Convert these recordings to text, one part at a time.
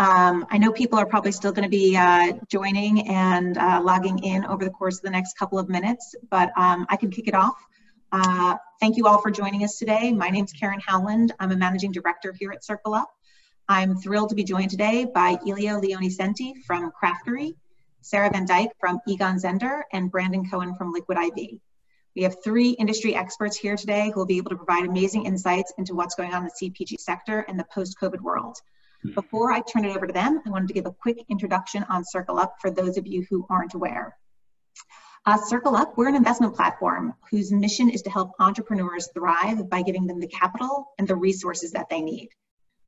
Um, I know people are probably still going to be uh, joining and uh, logging in over the course of the next couple of minutes, but um, I can kick it off. Uh, thank you all for joining us today. My name is Karen Howland. I'm a managing director here at CircleUp. I'm thrilled to be joined today by Elio Leoni Sceti from Craftory, Sarah Van Dyck from Egon Zehnder, and Brandin Cohen from Liquid IV. We have three industry experts here today who will be able to provide amazing insights into what's going on in the CPG sector in the post-COVID world. Before I turn it over to them, I wanted to give a quick introduction on CircleUp for those of you who aren't aware. Uh, CircleUp, we're an investment platform whose mission is to help entrepreneurs thrive by giving them the capital and the resources that they need.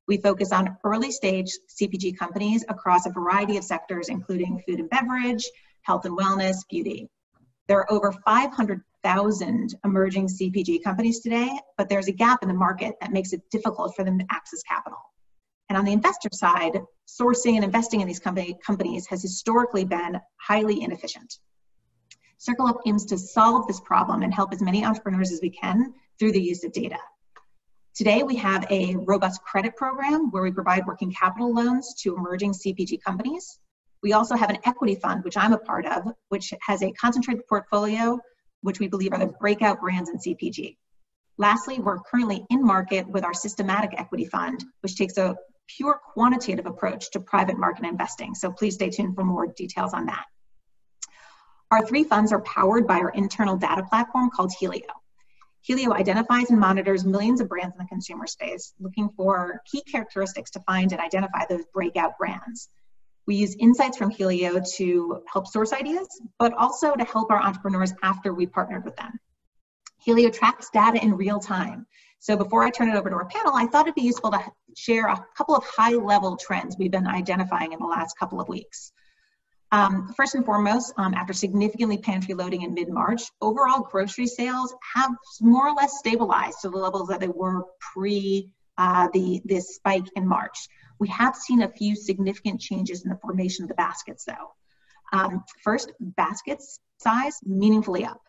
We focus on early stage CPG companies across a variety of sectors, including food and beverage, health and wellness, beauty. There are over 500,000 emerging CPG companies today, but there's a gap in the market that makes it difficult for them to access capital. And on the investor side, sourcing and investing in these company, companies has historically been highly inefficient. CircleUp aims to solve this problem and help as many entrepreneurs as we can through the use of data. Today, we have a robust credit program where we provide working capital loans to emerging CPG companies. We also have an equity fund, which I'm a part of, which has a concentrated portfolio, which we believe are the breakout brands in CPG. Lastly, we're currently in market with our systematic equity fund, which takes a pure quantitative approach to private market investing. So please stay tuned for more details on that. Our three funds are powered by our internal data platform called Helio. Helio identifies and monitors millions of brands in the consumer space, looking for key characteristics to find and identify those breakout brands. We use insights from Helio to help source ideas, but also to help our entrepreneurs after we partnered with them. Helio tracks data in real time so before I turn it over to our panel, I thought it'd be useful to share a couple of high level trends we've been identifying in the last couple of weeks. Um, first and foremost, um, after significantly pantry loading in mid-March, overall grocery sales have more or less stabilized to the levels that they were pre uh, the this spike in March. We have seen a few significant changes in the formation of the baskets though. Um, first, baskets size meaningfully up.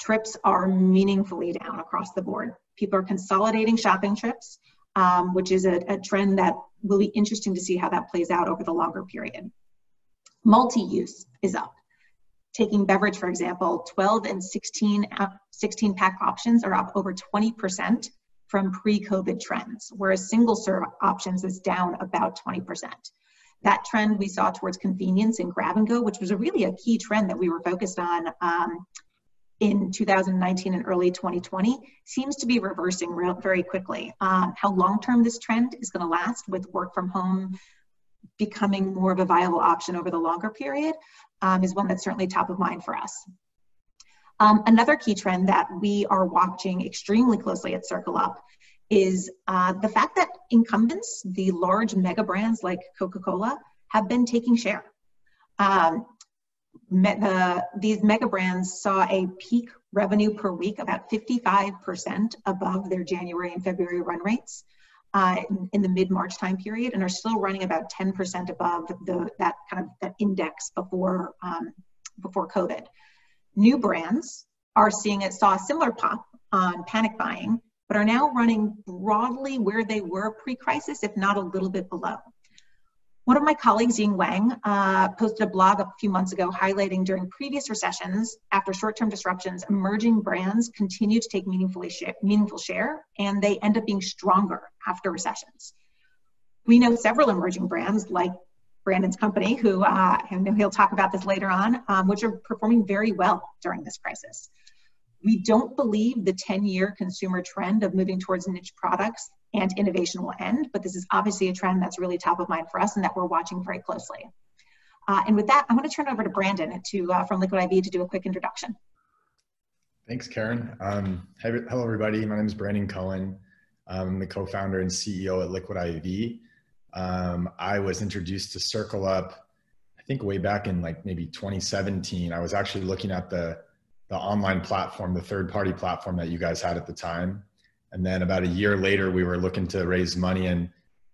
Trips are meaningfully down across the board. People are consolidating shopping trips, um, which is a, a trend that will be interesting to see how that plays out over the longer period. Multi-use is up. Taking beverage, for example, 12 and 16, uh, 16 pack options are up over 20% from pre-COVID trends, whereas single serve options is down about 20%. That trend we saw towards convenience and grab and go, which was a really a key trend that we were focused on um, in 2019 and early 2020 seems to be reversing real, very quickly. Um, how long term this trend is going to last with work from home becoming more of a viable option over the longer period um, is one that's certainly top of mind for us. Um, another key trend that we are watching extremely closely at CircleUp is uh, the fact that incumbents, the large mega brands like Coca Cola, have been taking share. Um, the, these mega brands saw a peak revenue per week about 55% above their January and February run rates uh, in, in, the mid-March time period and are still running about 10% above the, that kind of that index before, um, before COVID. New brands are seeing it, saw a similar pop on panic buying, but are now running broadly where they were pre-crisis, if not a little bit below. One of my colleagues, Ying Wang, uh, posted a blog a few months ago highlighting during previous recessions, after short-term disruptions, emerging brands continue to take meaningfully meaningful share, and they end up being stronger after recessions. We know several emerging brands like Brandin's company, who uh, he'll talk about this later on, um, which are performing very well during this crisis. We don't believe the 10 year consumer trend of moving towards niche products and innovation will end, but this is obviously a trend that's really top of mind for us and that we're watching very closely. Uh, and with that, I'm going to turn over to Brandin to, uh, from Liquid IV to do a quick introduction. Thanks, Karen. Um, hello, everybody. My name is Brandin Cohen. I'm the co-founder and CEO at Liquid IV. Um, I was introduced to CircleUp, I think way back in like maybe 2017. I was actually looking at the the online platform, the third party platform that you guys had at the time. And then about a year later, we were looking to raise money and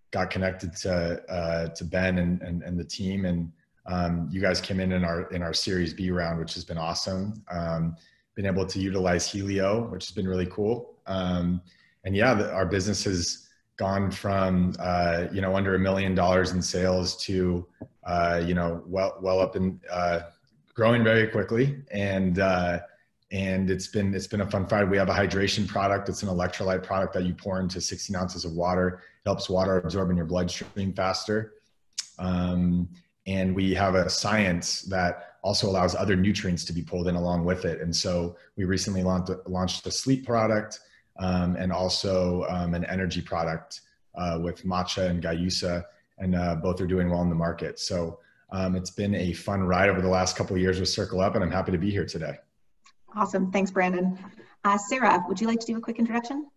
got connected to uh, to Ben and, and, and the team. And um, you guys came in in our in our Series B round, which has been awesome. Um, been able to utilize Helio, which has been really cool. Um, and yeah, the, our business has gone from uh, you know under a million dollars in sales to uh, you know well well up in uh, growing very quickly and uh, and it's been it's been a fun ride. We have a hydration product. It's an electrolyte product that you pour into 16 ounces of water. It helps water absorb in your bloodstream faster. Um, and we have a science that also allows other nutrients to be pulled in along with it. And so we recently launched launched a sleep product um, and also um, an energy product uh, with matcha and Guayusa, and uh, both are doing well in the market. So um, it's been a fun ride over the last couple of years with CircleUp, and I'm happy to be here today. Awesome. Thanks, Brandin. Uh, Sarah, would you like to do a quick introduction?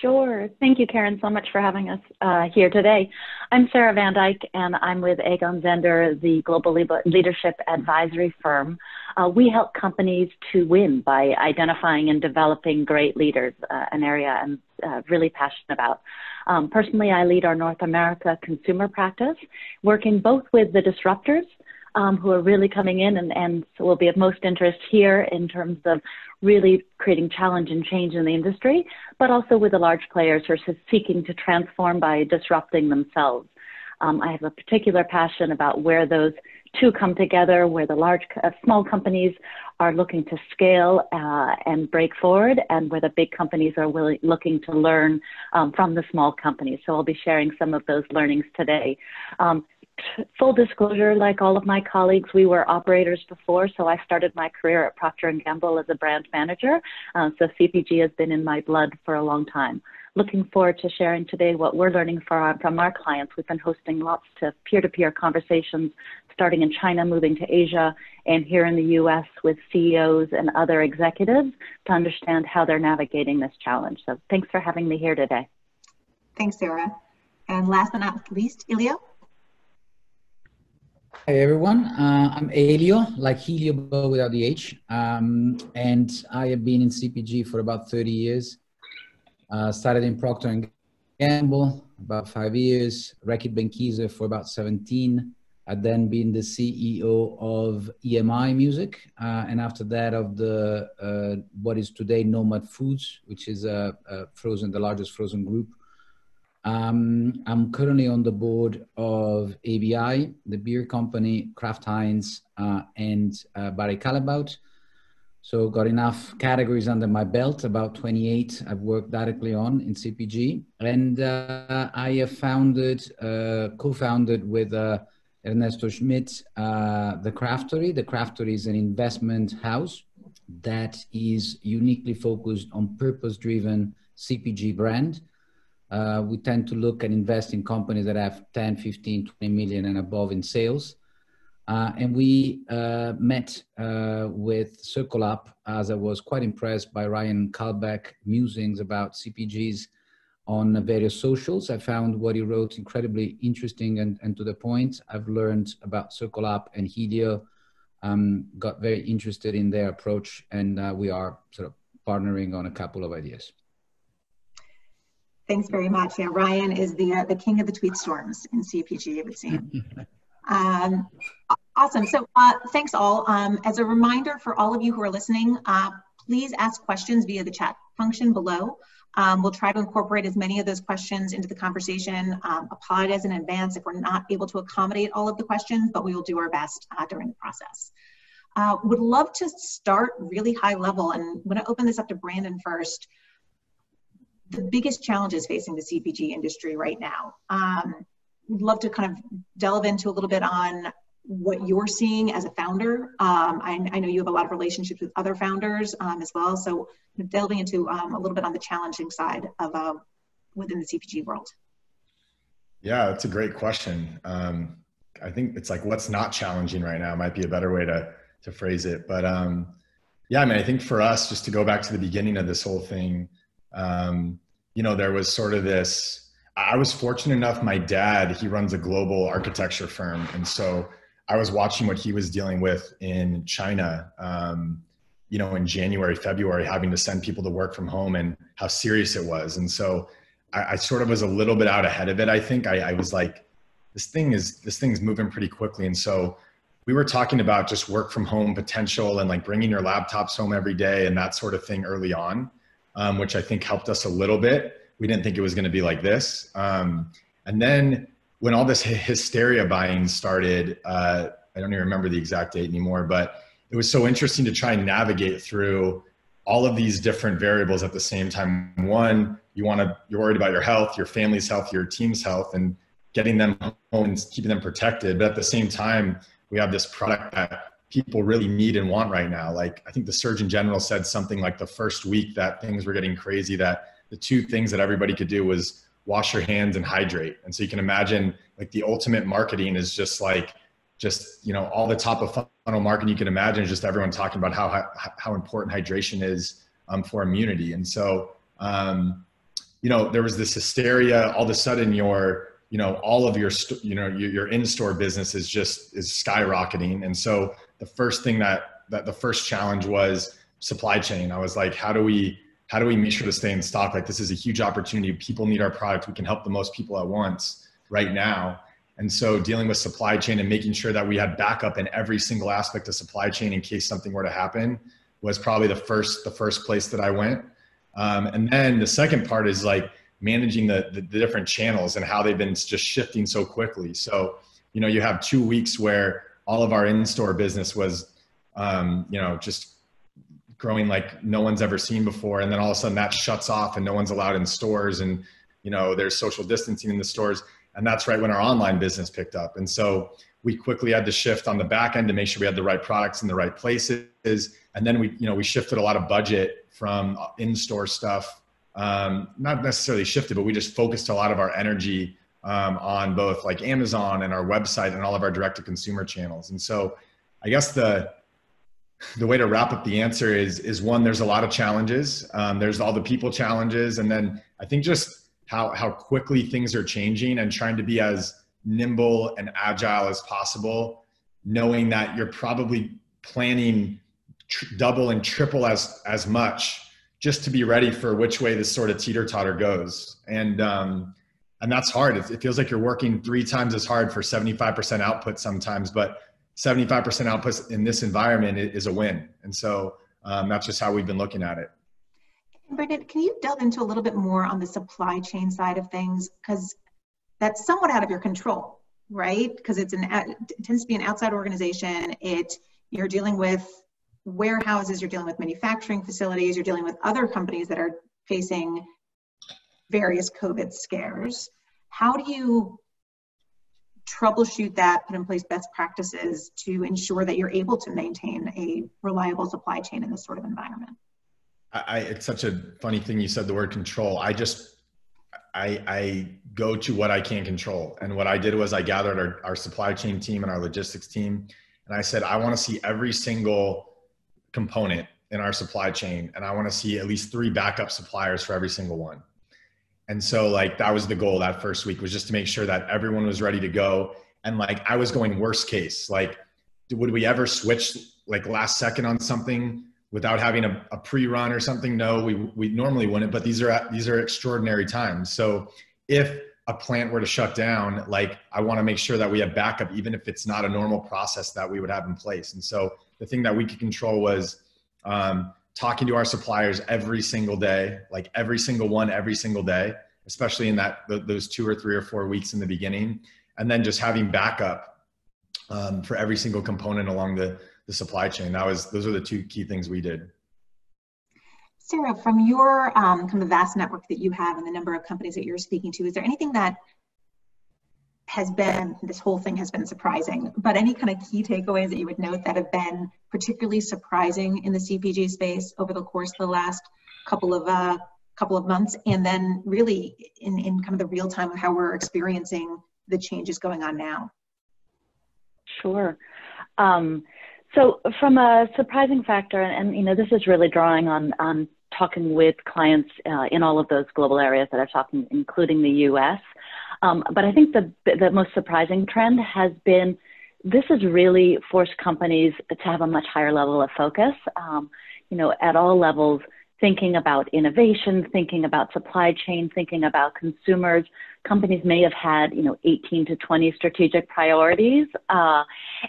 Sure. Thank you, Karen, so much for having us uh, here today. I'm Sarah Van Dyck, and I'm with Egon Zehnder, the global leadership advisory firm. Uh, we help companies to win by identifying and developing great leaders, uh, an area I'm uh, really passionate about. Um, personally, I lead our North America consumer practice, working both with the disruptors um, who are really coming in and, and will be of most interest here in terms of really creating challenge and change in the industry, but also with the large players who are seeking to transform by disrupting themselves. Um, I have a particular passion about where those two come together, where the large, uh, small companies are looking to scale uh, and break forward, and where the big companies are willing, looking to learn um, from the small companies. So I'll be sharing some of those learnings today. Um, full disclosure, like all of my colleagues, we were operators before, so I started my career at Procter & Gamble as a brand manager. Uh, so CPG has been in my blood for a long time. Looking forward to sharing today what we're learning our, from our clients. We've been hosting lots of peer-to-peer conversations, starting in China, moving to Asia, and here in the U.S. with CEOs and other executives to understand how they're navigating this challenge. So thanks for having me here today. Thanks, Sarah. And last but not least, Elio. Hi everyone, uh, I'm Elio, like Helio but without the H, um, and I have been in CPG for about 30 years. Uh, started in Procter and Gamble about five years, Reckitt Benckiser for about 17. I'd then been the CEO of EMI Music, uh, and after that of the uh, what is today Nomad Foods, which is a, a frozen, the largest frozen group um, I'm currently on the board of ABI, the beer company, Kraft Heinz, uh, and uh, Barry Callebaut. So got enough categories under my belt, about 28 I've worked directly on in CPG. And uh, I have founded, uh, co-founded with uh, Ernesto Schmitt, uh, The Craftory. The Craftory is an investment house that is uniquely focused on purpose-driven CPG brand uh, we tend to look and invest in companies that have 10, 15, 20 million and above in sales. Uh, and we uh, met uh, with CircleUp as I was quite impressed by Ryan Caldbeck musings about CPGs on various socials. I found what he wrote incredibly interesting and, and to the point. I've learned about CircleUp and Helio, um, got very interested in their approach, and uh, we are sort of partnering on a couple of ideas. Thanks very much. Yeah, Ryan is the uh, the king of the tweet storms in CPG, it would seem. um, awesome. So uh, thanks all. Um, as a reminder for all of you who are listening, uh, please ask questions via the chat function below. Um, we'll try to incorporate as many of those questions into the conversation. Um, apologize in advance if we're not able to accommodate all of the questions, but we will do our best uh, during the process. Uh, would love to start really high level, and I'm going to open this up to Brandin first the biggest challenges facing the CPG industry right now. Um, would love to kind of delve into a little bit on what you're seeing as a founder. Um, I, I, know you have a lot of relationships with other founders um, as well. So delving into um, a little bit on the challenging side of uh, within the CPG world. Yeah, that's a great question. Um, I think it's like what's not challenging right now might be a better way to to phrase it. But um, yeah, I mean, I think for us, just to go back to the beginning of this whole thing, um, you know, there was sort of this. I was fortunate enough. My dad, he runs a global architecture firm, and so I was watching what he was dealing with in China. Um, you know, in January, February, having to send people to work from home and how serious it was. And so I, I sort of was a little bit out ahead of it. I think I, I was like, this thing is this thing's moving pretty quickly. And so we were talking about just work from home potential and like bringing your laptops home every day and that sort of thing early on um, which I think helped us a little bit. we didn't think it was going to be like this. Um, and then when all this hysteria buying started, uh, I don't even remember the exact date anymore, but it was so interesting to try and navigate through all of these different variables at the same time. One, you want to, you're worried about your health, your family's health, your team's health, and getting them home and keeping them protected. But at the same time, we have this product that people really need and want right now. Like I think the Surgeon General said something like the first week that things were getting crazy that the two things that everybody could do was wash your hands and hydrate. And so you can imagine like the ultimate marketing is just like just you know all the top of funnel marketing you can imagine is just everyone talking about how how important hydration is um, for immunity. And so um, you know there was this hysteria. All of a sudden, your you know all of your you know your, in-store business is just is skyrocketing. And so the first thing that that the first challenge was supply chain. I was like, how do we how do we make sure to stay in stock? Like this is a huge opportunity. People need our product. We can help the most people at once right now. And so dealing with supply chain and making sure that we had backup in every single aspect of supply chain in case something were to happen was probably the first the first place that I went. Um, and then the second part is like managing the, the, the different channels and how they've been just shifting so quickly. So you know you have two weeks where all of our in-store business was um, you know just growing like no one's ever seen before. And then all of a sudden that shuts off and no one's allowed in stores and you know there's social distancing in the stores. And that's right when our online business picked up. And so we quickly had to shift on the back end to make sure we had the right products in the right places. And then we you know we shifted a lot of budget from in-store stuff um, not necessarily shifted but we just focused a lot of our energy um, on both like Amazon and our website and all of our direct to consumer channels. And so I guess the, the way to wrap up the answer is, is one, there's a lot of challenges. Um, there's all the people challenges. And then I think just how, how quickly things are changing and trying to be as nimble and agile as possible, knowing that you're probably planning tr- double and triple as, as much just to be ready for which way this sort of teeter totter goes. And, um, and that's hard. It, it feels like you're working three times as hard for 75% output sometimes, but 75% output in this environment is a win. And so um, that's just how we've been looking at it. Brandin, can you delve into a little bit more on the supply chain side of things? Because that's somewhat out of your control, right? Because it's an it tends to be an outside organization. It you're dealing with warehouses, you're dealing with manufacturing facilities, you're dealing with other companies that are facing various COVID scares. How do you troubleshoot that, put in place best practices to ensure that you're able to maintain a reliable supply chain in this sort of environment? I, it's such a funny thing you said the word control. I just, I, I go to what I can control. And what I did was I gathered our, our supply chain team and our logistics team. And I said, I want to see every single component in our supply chain. And I want to see at least three backup suppliers for every single one. And so like that was the goal that first week was just to make sure that everyone was ready to go. And like I was going worst case, like would we ever switch like last second on something without having a, a pre-run or something? No, we we normally wouldn't, but these are these are extraordinary times. So if a plant were to shut down, like I want to make sure that we have backup, even if it's not a normal process that we would have in place. And so the thing that we could control was um, talking to our suppliers every single day, like every single one, every single day, especially in that those two or three or four weeks in the beginning, and then just having backup um, for every single component along the the supply chain. That was those are the two key things we did. Sarah, from your um, kind of vast network that you have and the number of companies that you're speaking to, is there anything that has been, this whole thing has been surprising, but any kind of key takeaways that you would note that have been particularly surprising in the CPG space over the course of the last couple of uh, couple of months, and then really in, in kind of the real time of how we're experiencing the changes going on now? Sure. Um, so from a surprising factor, and, and, you know, this is really drawing on, on talking with clients uh, in all of those global areas that I've talked, including the U.S. Um, but I think the, the most surprising trend has been this has really forced companies to have a much higher level of focus. Um, you know, at all levels, thinking about innovation, thinking about supply chain, thinking about consumers. Companies may have had, you know, 18 to 20 strategic priorities. Uh,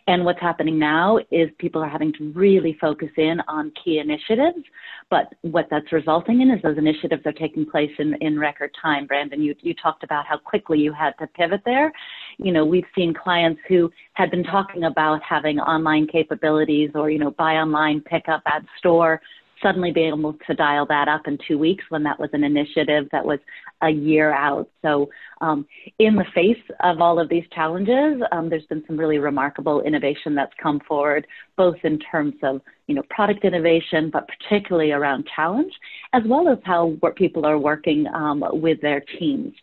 and what's happening now is people are having to really focus in on key initiatives. But what that's resulting in is those initiatives are taking place in, in record time. Brandin, you, you talked about how quickly you had to pivot there. You know, we've seen clients who had been talking about having online capabilities or, you know, buy online, pick up at store suddenly being able to dial that up in two weeks when that was an initiative that was a year out. So, um, in the face of all of these challenges, um, there's been some really remarkable innovation that's come forward, both in terms of you know product innovation, but particularly around challenge, as well as how people are working um, with their teams.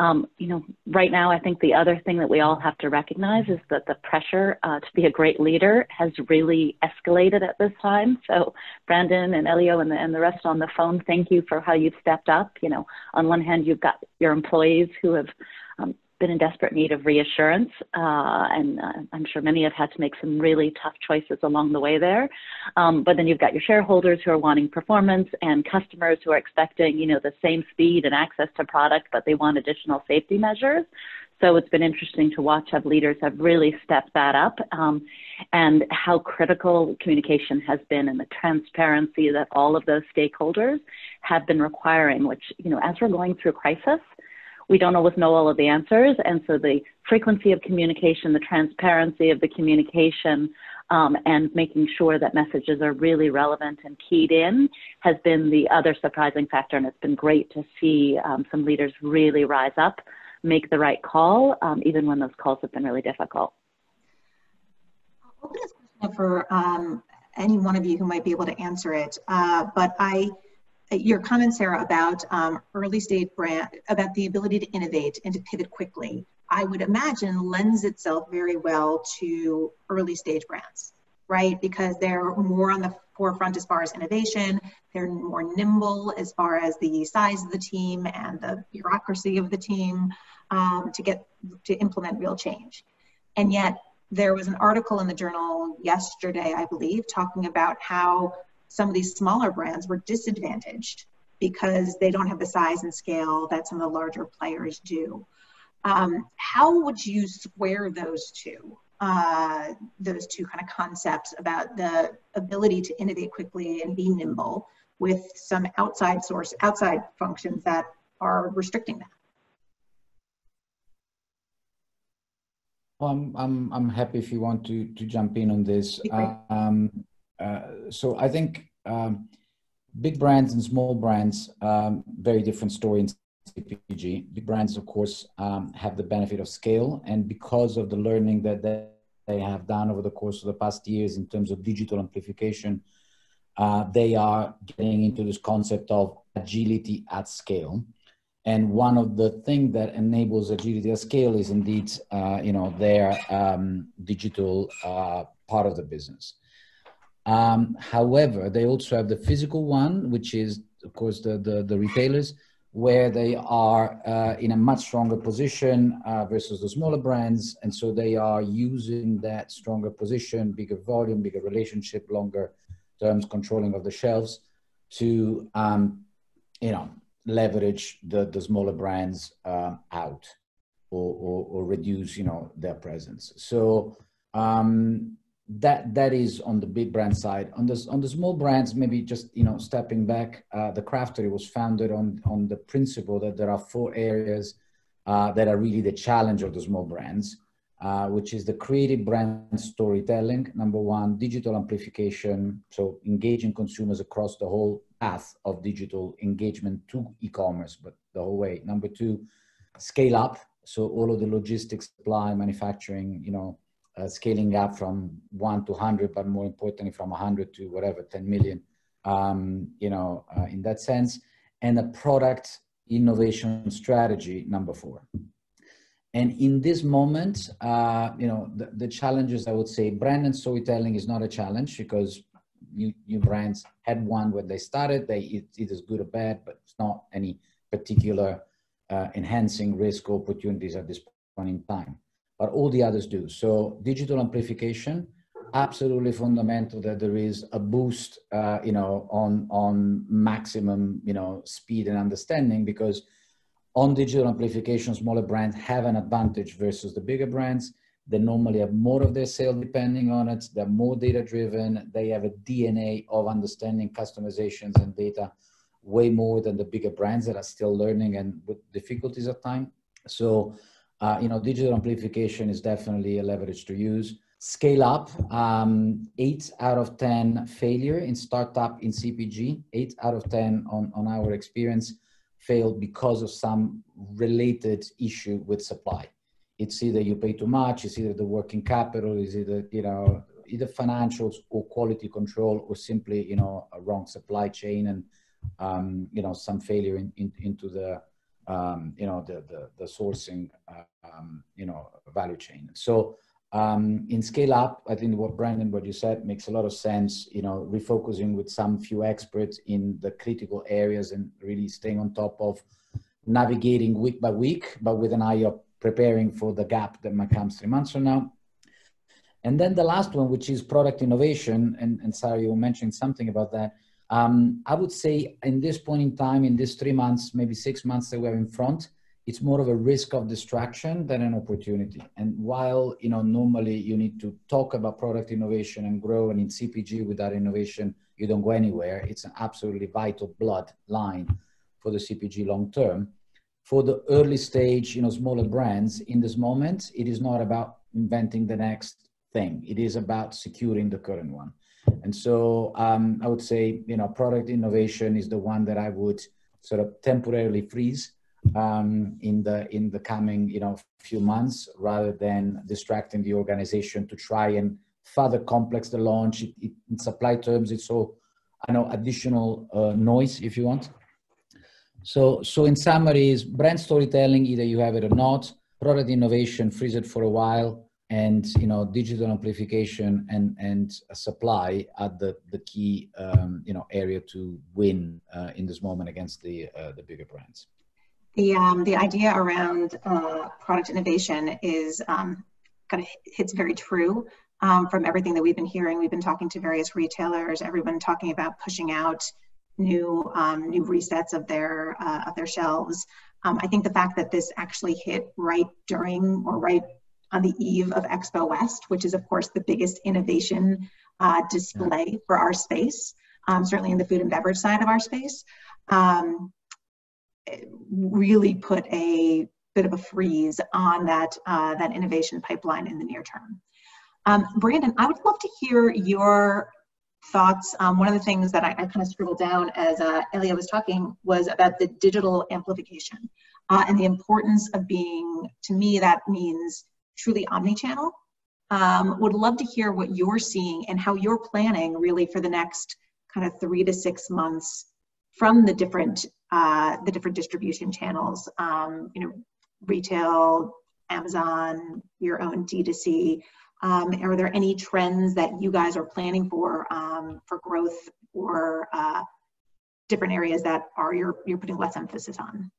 Um, you know, right now, I think the other thing that we all have to recognize is that the pressure uh, to be a great leader has really escalated at this time. So, Brandin and Elio and the, and the rest on the phone, thank you for how you've stepped up. You know, on one hand, you've got your employees who have um, been in desperate need of reassurance, uh, and uh, I'm sure many have had to make some really tough choices along the way there. Um, but then you've got your shareholders who are wanting performance, and customers who are expecting, you know, the same speed and access to product, but they want additional safety measures. So it's been interesting to watch how leaders have really stepped that up, um, and how critical communication has been, and the transparency that all of those stakeholders have been requiring. Which, you know, as we're going through crisis we don't always know all of the answers. And so the frequency of communication, the transparency of the communication, um, and making sure that messages are really relevant and keyed in has been the other surprising factor. And it's been great to see um, some leaders really rise up, make the right call, um, even when those calls have been really difficult. I'll open this question for um, any one of you who might be able to answer it. Uh, but I your comment, Sarah, about um, early stage brand, about the ability to innovate and to pivot quickly, I would imagine lends itself very well to early stage brands, right? Because they're more on the forefront as far as innovation, they're more nimble as far as the size of the team and the bureaucracy of the team um, to get to implement real change. And yet, there was an article in the journal yesterday, I believe, talking about how some of these smaller brands were disadvantaged because they don't have the size and scale that some of the larger players do. Um, how would you square those two, uh, those two kind of concepts about the ability to innovate quickly and be nimble with some outside source, outside functions that are restricting that? Well, I'm, I'm, I'm happy if you want to, to jump in on this. Um, uh, so I think um, big brands and small brands, um, very different story in CPG. Big brands, of course, um, have the benefit of scale, and because of the learning that they, they have done over the course of the past years in terms of digital amplification, uh, they are getting into this concept of agility at scale. And one of the things that enables agility at scale is indeed, uh, you know, their um, digital uh, part of the business. Um, however, they also have the physical one, which is, of course, the, the, the retailers, where they are uh, in a much stronger position uh, versus the smaller brands. And so they are using that stronger position, bigger volume, bigger relationship, longer terms, controlling of the shelves to, um, you know, leverage the, the smaller brands uh, out or, or, or, reduce, you know, their presence. So um, that that is on the big brand side. On the on the small brands, maybe just you know stepping back, uh, the Craftory was founded on on the principle that there are four areas uh, that are really the challenge of the small brands, uh, which is the creative brand storytelling. Number one, digital amplification, so engaging consumers across the whole path of digital engagement to e-commerce, but the whole way. Number two, scale up, so all of the logistics, supply, manufacturing, you know uh, scaling up from one to 100, but more importantly, from 100 to whatever, 10 million, um, you know, uh, in that sense, and a product innovation strategy, number four. And in this moment, uh, you know, the, the challenges, I would say, brand and storytelling is not a challenge because new, new brands had one when they started. They it, it is good or bad, but it's not any particular uh, enhancing risk or opportunities at this point in time but all the others do. So digital amplification, absolutely fundamental that there is a boost, uh, you know, on on maximum, you know, speed and understanding because on digital amplification, smaller brands have an advantage versus the bigger brands. They normally have more of their sale depending on it. They're more data driven. They have a DNA of understanding customizations and data way more than the bigger brands that are still learning and with difficulties at time. So, uh, you know, digital amplification is definitely a leverage to use. Scale up, um, eight out of 10 failure in startup in CPG, eight out of 10 on, on our experience failed because of some related issue with supply. It's either you pay too much, it's either the working capital, is either, you know, either financials or quality control or simply, you know, a wrong supply chain and, um, you know, some failure in, in, into the, um, you know, the, the, the sourcing, um, you know, value chain. So um, in scale up, I think what Brandin, what you said makes a lot of sense, you know, refocusing with some few experts in the critical areas and really staying on top of navigating week by week, but with an eye of preparing for the gap that might come three months from now. And then the last one, which is product innovation, and, and Sarah, you were mentioning something about that. Um, I would say in this point in time, in these three months, maybe six months that we're in front, it's more of a risk of distraction than an opportunity. And while you know normally you need to talk about product innovation and grow, and in CPG without innovation you don't go anywhere. It's an absolutely vital blood line for the CPG long term. For the early stage, you know, smaller brands in this moment, it is not about inventing the next thing. It is about securing the current one. And so um, I would say, you know, product innovation is the one that I would sort of temporarily freeze um, in the in the coming you know few months rather than distracting the organization to try and further complex the launch. It, it, in supply terms it's so i know additional uh, noise if you want. So so in summary is brand storytelling either you have it or not product innovation freeze it for a while and you know digital amplification and and supply are the the key um, you know area to win uh, in this moment against the uh, the bigger brands the um, the idea around uh, product innovation is um, kind of hits very true um, from everything that we've been hearing. We've been talking to various retailers, everyone talking about pushing out new um, new resets of their uh, of their shelves. Um, I think the fact that this actually hit right during or right on the eve of Expo West, which is of course the biggest innovation uh, display yeah. for our space, um, certainly in the food and beverage side of our space. Um, really put a bit of a freeze on that, uh, that innovation pipeline in the near term. Um, Brandin, I would love to hear your thoughts. Um, one of the things that I, I kind of scribbled down as uh, Elio was talking was about the digital amplification uh, and the importance of being, to me, that means truly omni-channel. Um, would love to hear what you're seeing and how you're planning really for the next kind of three to six months from the different uh, the different distribution channels, um, you know, retail, Amazon, your own D2C. Um, are there any trends that you guys are planning for um, for growth or uh, different areas that are you're you're putting less emphasis on?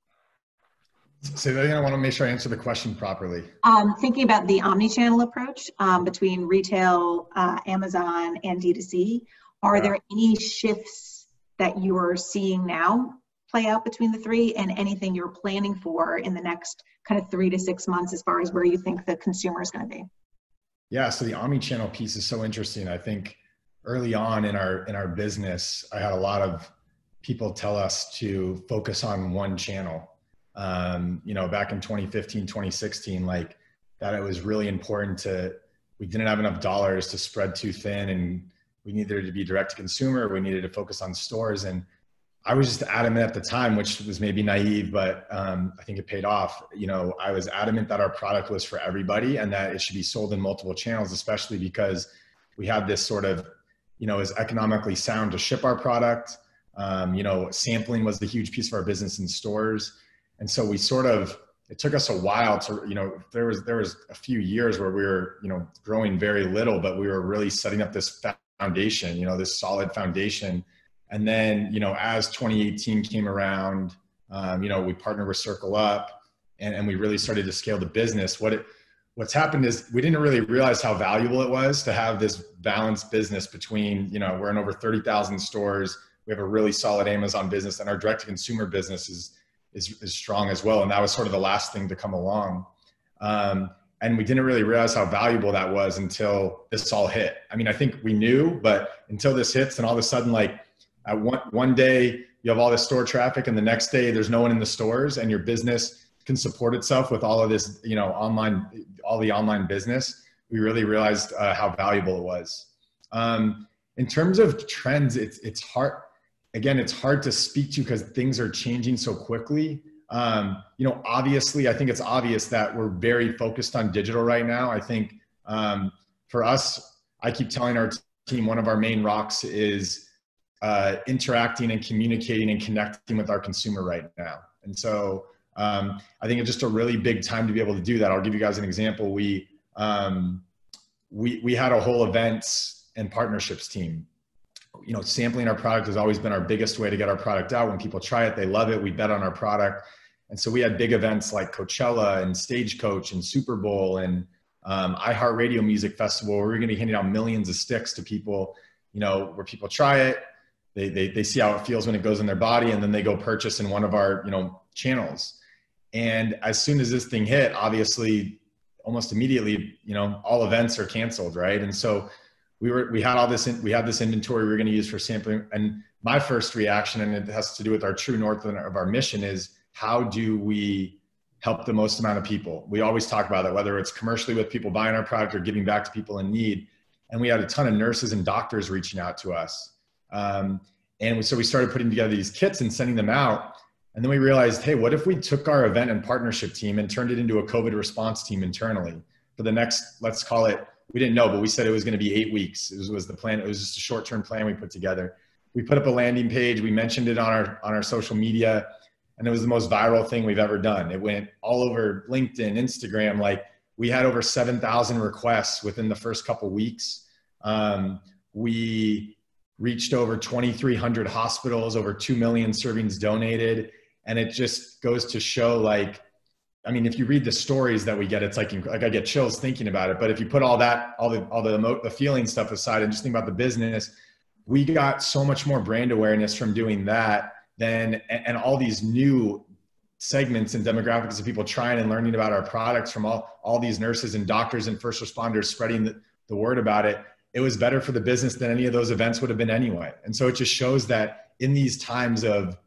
Say that again. I want to make sure I answer the question properly. Um, thinking about the omni-channel approach um, between retail, uh, Amazon, and D2C, are yeah. there any shifts that you are seeing now play out between the three and anything you're planning for in the next kind of three to six months as far as where you think the consumer is going to be? Yeah, so the omni-channel piece is so interesting. I think early on in our in our business, I had a lot of people tell us to focus on one channel. Um, you know, back in 2015, 2016, like that it was really important to we didn't have enough dollars to spread too thin and we needed to be direct to consumer, we needed to focus on stores and I was just adamant at the time, which was maybe naive, but um, I think it paid off. You know, I was adamant that our product was for everybody and that it should be sold in multiple channels, especially because we had this sort of, you know, is economically sound to ship our product. Um, you know, sampling was the huge piece of our business in stores, and so we sort of it took us a while to you know there was there was a few years where we were you know growing very little, but we were really setting up this foundation, you know, this solid foundation and then, you know, as 2018 came around, um, you know, we partnered with CircleUp and, and we really started to scale the business. What it, what's happened is we didn't really realize how valuable it was to have this balanced business between, you know, we're in over 30,000 stores. We have a really solid Amazon business and our direct to consumer business is, is, is strong as well. And that was sort of the last thing to come along. Um, and we didn't really realize how valuable that was until this all hit. I mean, I think we knew, but until this hits and all of a sudden, like at one, one day you have all this store traffic and the next day there's no one in the stores and your business can support itself with all of this, you know, online, all the online business, we really realized uh, how valuable it was. Um, in terms of trends, it's it's hard. Again, it's hard to speak to because things are changing so quickly. Um, you know, obviously, I think it's obvious that we're very focused on digital right now. I think um, for us, I keep telling our team one of our main rocks is uh, interacting and communicating and connecting with our consumer right now. And so um, I think it's just a really big time to be able to do that. I'll give you guys an example. We um, we we had a whole events and partnerships team. You know, sampling our product has always been our biggest way to get our product out. When people try it, they love it. We bet on our product, and so we had big events like Coachella and Stagecoach and Super Bowl and um, iHeartRadio Music Festival. Where we're going to be handing out millions of sticks to people. You know, where people try it, they, they they see how it feels when it goes in their body, and then they go purchase in one of our you know channels. And as soon as this thing hit, obviously, almost immediately, you know, all events are canceled, right? And so we were we had all this in, we had this inventory we were going to use for sampling. And my first reaction, and it has to do with our true north of our mission, is how do we help the most amount of people? We always talk about that, whether it's commercially with people buying our product or giving back to people in need. And we had a ton of nurses and doctors reaching out to us. Um, and so we started putting together these kits and sending them out and then we realized, hey, what if we took our event and partnership team and turned it into a COVID response team internally for the next, let's call it, we didn't know, but we said it was going to be eight weeks. It was, was the plan. It was just a short term plan we put together. We put up a landing page. We mentioned it on our, on our social media and it was the most viral thing we've ever done. It went all over LinkedIn, Instagram. Like we had over 7,000 requests within the first couple weeks. Um, we reached over 2,300 hospitals, over 2 million servings donated and it just goes to show like i mean if you read the stories that we get it's like like i get chills thinking about it but if you put all that all the all the emo- the feeling stuff aside and just think about the business we got so much more brand awareness from doing that than and all these new segments and demographics of people trying and learning about our products from all all these nurses and doctors and first responders spreading the, the word about it it was better for the business than any of those events would have been anyway. And so it just shows that in these times of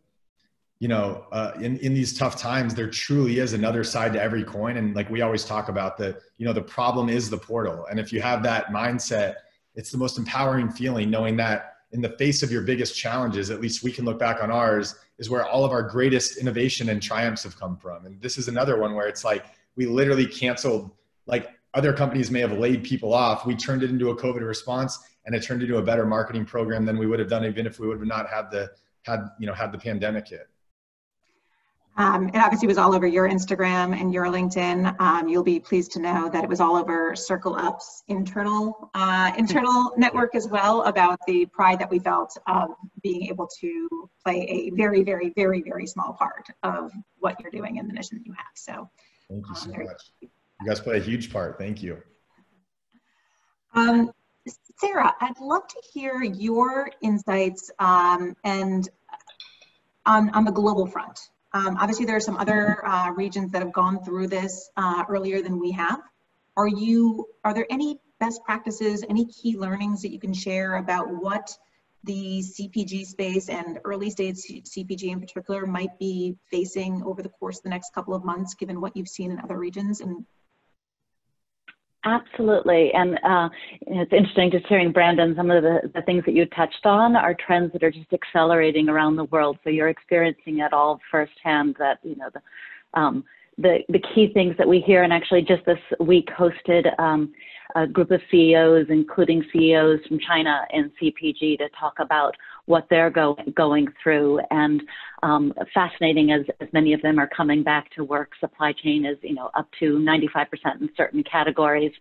you know, uh, in, in these tough times, there truly is another side to every coin. And like we always talk about the, you know, the problem is the portal. And if you have that mindset, it's the most empowering feeling knowing that in the face of your biggest challenges, at least we can look back on ours, is where all of our greatest innovation and triumphs have come from. And this is another one where it's like we literally canceled, like other companies may have laid people off. We turned it into a COVID response and it turned into a better marketing program than we would have done even if we would have not had the had you know had the pandemic hit. Um, it obviously was all over your Instagram and your LinkedIn. Um, you'll be pleased to know that it was all over CircleUp's internal uh, internal network as well about the pride that we felt of being able to play a very, very, very, very small part of what you're doing and the mission that you have. So, thank you so um, much. You guys play a huge part. Thank you. Um, Sarah, I'd love to hear your insights um, and on, on the global front. Um, obviously, there are some other uh, regions that have gone through this uh, earlier than we have. Are you? Are there any best practices, any key learnings that you can share about what the CPG space and early stage CPG in particular might be facing over the course of the next couple of months, given what you've seen in other regions and Absolutely. And uh, it's interesting just hearing Brandin, some of the, the things that you touched on are trends that are just accelerating around the world. So you're experiencing it all firsthand that, you know, the, um, the, the key things that we hear. And actually just this week hosted um, a group of CEOs, including CEOs from China and CPG to talk about what they're go, going through. And um, fascinating as, as many of them are coming back to work. Supply chain is, you know, up to 95% in certain categories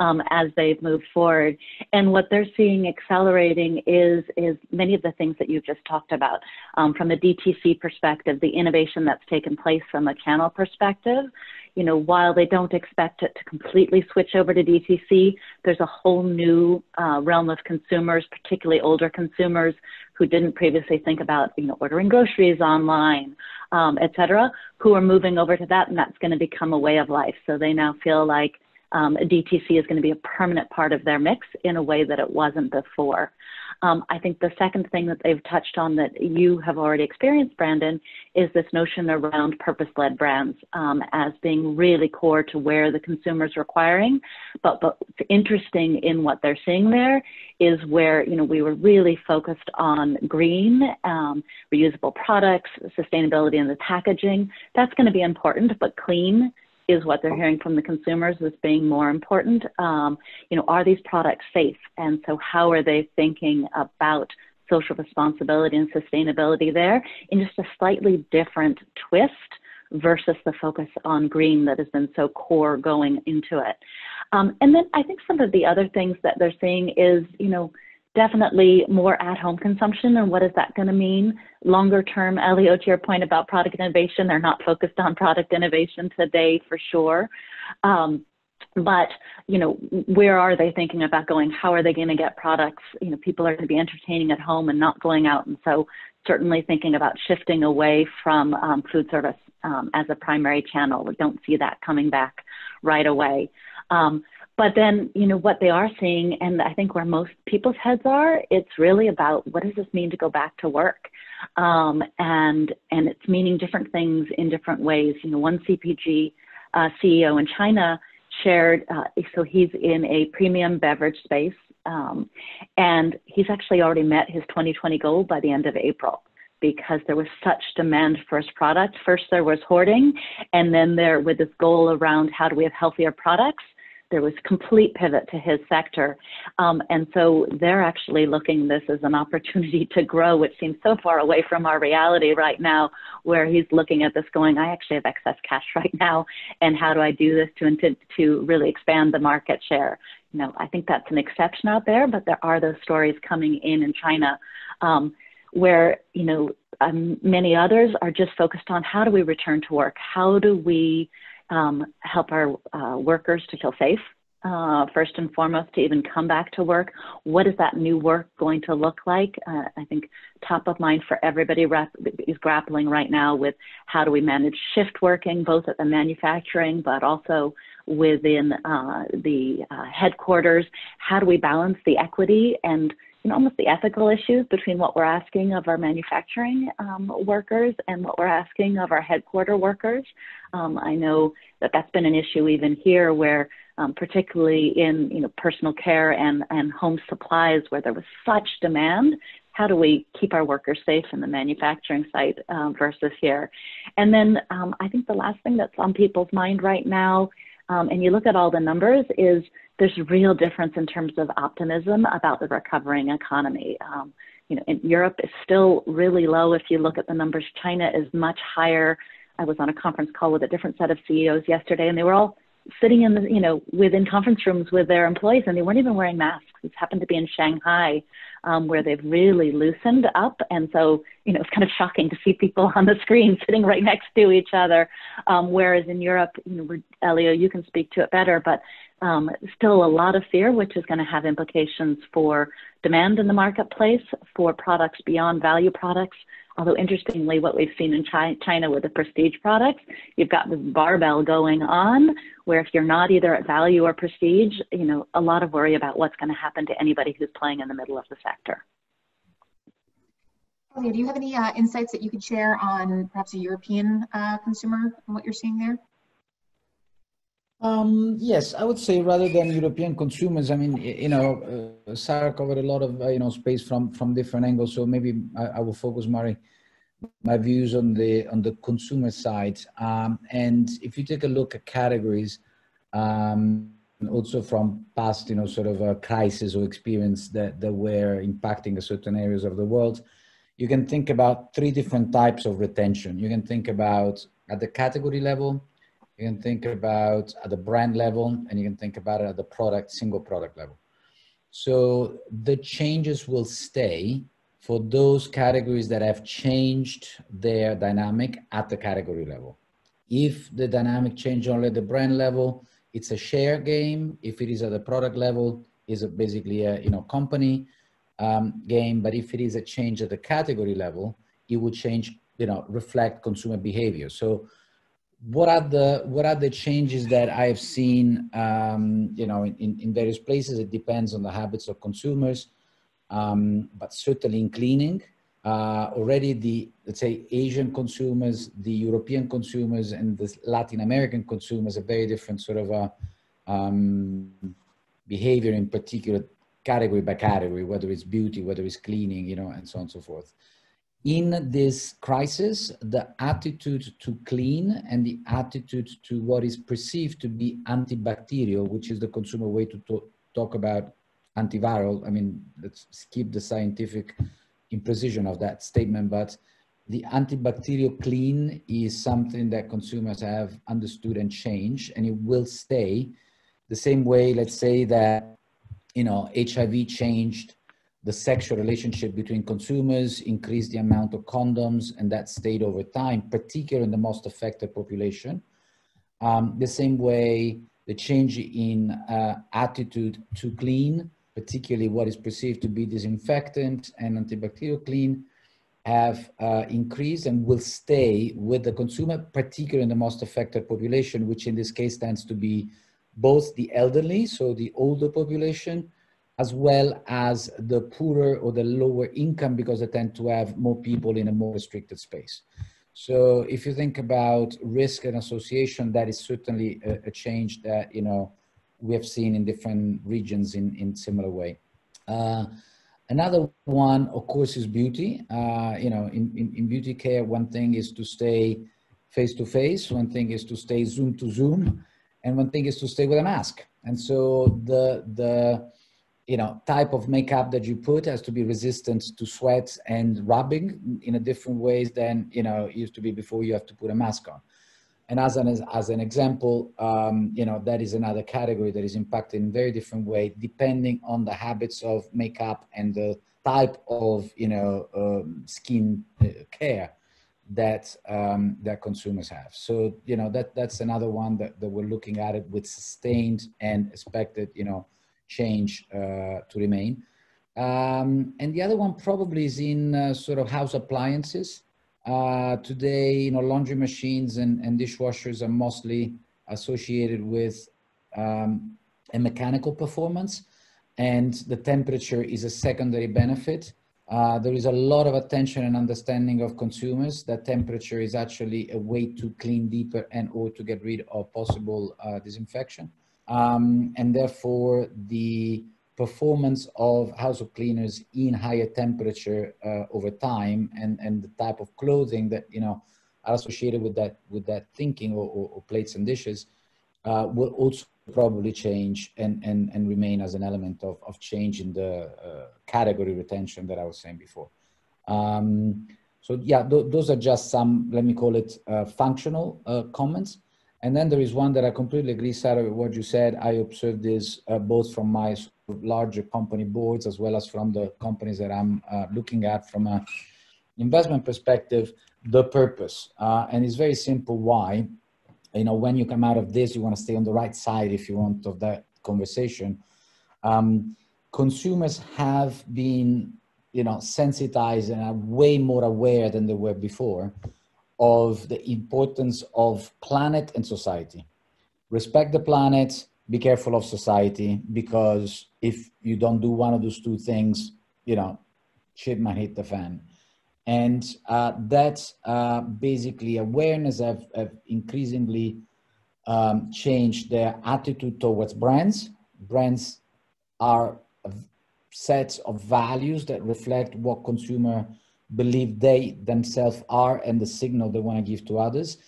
um, as they've moved forward. And what they're seeing accelerating is, is many of the things that you've just talked about. Um, from a DTC perspective, the innovation that's taken place from a channel perspective you know, while they don't expect it to completely switch over to DTC, there's a whole new uh, realm of consumers, particularly older consumers who didn't previously think about, you know, ordering groceries online, um, et cetera, who are moving over to that, and that's going to become a way of life. So they now feel like um, DTC is going to be a permanent part of their mix in a way that it wasn't before. Um, I think the second thing that they've touched on that you have already experienced, Brandin, is this notion around purpose-led brands um, as being really core to where the consumer is requiring. But, but interesting in what they're seeing there is where you know we were really focused on green, um, reusable products, sustainability in the packaging. That's going to be important, but clean is what they're hearing from the consumers as being more important. Um, you know, are these products safe? And so how are they thinking about social responsibility and sustainability there in just a slightly different twist versus the focus on green that has been so core going into it. Um, and then I think some of the other things that they're seeing is, you know, definitely more at home consumption and what is that going to mean? Longer term elio to your point about product innovation they're not focused on product innovation today for sure. Um, but you know where are they thinking about going? How are they going to get products? You know people are going to be entertaining at home and not going out and so certainly thinking about shifting away from um, food service um, as a primary channel. We don't see that coming back right away. Um, but then, you know, what they are seeing, and I think where most people's heads are, it's really about what does this mean to go back to work? Um, and, and it's meaning different things in different ways. You know, one CPG uh, CEO in China shared, uh, so he's in a premium beverage space, um, and he's actually already met his 2020 goal by the end of April because there was such demand for his product. First, there was hoarding, and then there with this goal around how do we have healthier products there was complete pivot to his sector. Um, and so they're actually looking this as an opportunity to grow, which seems so far away from our reality right now, where he's looking at this going, I actually have excess cash right now. And how do I do this to, to, to really expand the market share? You know, I think that's an exception out there, but there are those stories coming in in China um, where, you know, um, many others are just focused on how do we return to work? How do we um, help our uh, workers to feel safe, uh, first and foremost, to even come back to work. What is that new work going to look like? Uh, I think top of mind for everybody is grappling right now with how do we manage shift working, both at the manufacturing, but also within uh, the uh, headquarters. How do we balance the equity and you know, almost the ethical issues between what we're asking of our manufacturing um, workers and what we're asking of our headquarter workers. Um, I know that that's been an issue even here where um, particularly in you know, personal care and, and home supplies where there was such demand, how do we keep our workers safe in the manufacturing site uh, versus here? And then um, I think the last thing that's on people's mind right now, um, and you look at all the numbers, is there's a real difference in terms of optimism about the recovering economy. Um, you know, in Europe is still really low. If you look at the numbers, China is much higher. I was on a conference call with a different set of CEOs yesterday, and they were all sitting in the, you know, within conference rooms with their employees, and they weren't even wearing masks. This happened to be in Shanghai, um, where they've really loosened up, and so you know, it's kind of shocking to see people on the screen sitting right next to each other. Um, whereas in Europe, you know, Elio, you can speak to it better, but um, still a lot of fear, which is going to have implications for demand in the marketplace for products beyond value products. Although interestingly, what we've seen in China with the prestige products, you've got this barbell going on where if you're not either at value or prestige, you know, a lot of worry about what's going to happen to anybody who's playing in the middle of the sector. do you have any uh, insights that you could share on perhaps a European uh, consumer and what you're seeing there? Um, yes, I would say rather than European consumers, I mean, you know, uh, Sarah covered a lot of, uh, you know, space from, from different angles. So maybe I, I will focus my, my views on the, on the consumer side. Um, and if you take a look at categories, um, also from past, you know, sort of a crisis or experience that, that were impacting certain areas of the world, you can think about three different types of retention. You can think about at the category level, you can think about at the brand level and you can think about it at the product, single product level. So the changes will stay for those categories that have changed their dynamic at the category level. If the dynamic change only at the brand level, it's a share game. If it is at the product level, is basically a you know company um, game. But if it is a change at the category level, it would change you know reflect consumer behavior. So what are the what are the changes that I've seen um, you know in, in various places? It depends on the habits of consumers, um, but certainly in cleaning. Uh, already the let's say Asian consumers, the European consumers, and the Latin American consumers are very different sort of a um, behavior in particular category by category, whether it's beauty, whether it's cleaning, you know, and so on and so forth in this crisis, the attitude to clean and the attitude to what is perceived to be antibacterial, which is the consumer way to talk about antiviral. I mean, let's skip the scientific imprecision of that statement, but the antibacterial clean is something that consumers have understood and changed, and it will stay the same way, let's say that, you know, HIV changed the sexual relationship between consumers, increased the amount of condoms, and that stayed over time, particularly in the most affected population. Um, the same way, the change in uh, attitude to clean, particularly what is perceived to be disinfectant and antibacterial clean, have uh, increased and will stay with the consumer, particularly in the most affected population, which in this case tends to be both the elderly, so the older population, as well as the poorer or the lower income because they tend to have more people in a more restricted space. So if you think about risk and association, that is certainly a, a change that, you know, we have seen in different regions in, in similar way. Uh, another one, of course, is beauty. Uh, you know, in, in, in beauty care, one thing is to stay face to face, one thing is to stay zoom to zoom, and one thing is to stay with a mask. And so the, the, you know type of makeup that you put has to be resistant to sweat and rubbing in a different ways than you know used to be before you have to put a mask on. And as an as an example um, you know that is another category that is impacted in very different way depending on the habits of makeup and the type of you know um, skin uh, care that um, that consumers have. So you know that that's another one that, that we're looking at it with sustained and expected you know change uh, to remain. Um, and the other one probably is in uh, sort of house appliances. Uh, today, you know, laundry machines and, and dishwashers are mostly associated with um, a mechanical performance, and the temperature is a secondary benefit. Uh, there is a lot of attention and understanding of consumers that temperature is actually a way to clean deeper and or to get rid of possible uh, disinfection um, and therefore the performance of household cleaners in higher temperature uh, over time and, and the type of clothing that you know are associated with that with that thinking or, or, or plates and dishes uh, will also probably change and, and, and remain as an element of, of change in the uh, category retention that I was saying before. Um, so yeah, th those are just some, let me call it uh, functional uh, comments. And then there is one that I completely agree, Sarah, with what you said. I observed this uh, both from my larger company boards as well as from the companies that I'm uh, looking at from an investment perspective, the purpose. Uh, and it's very simple why. You know, when you come out of this, you want to stay on the right side, if you want, of that conversation. Um, consumers have been, you know, sensitized and are way more aware than they were before of the importance of planet and society. Respect the planet, be careful of society, because if you don't do one of those two things, you know, shit might hit the fan. And uh, that uh, basically awareness have, have increasingly um, changed their attitude towards brands. Brands are sets of values that reflect what consumer believe they themselves are and the signal they want to give to others.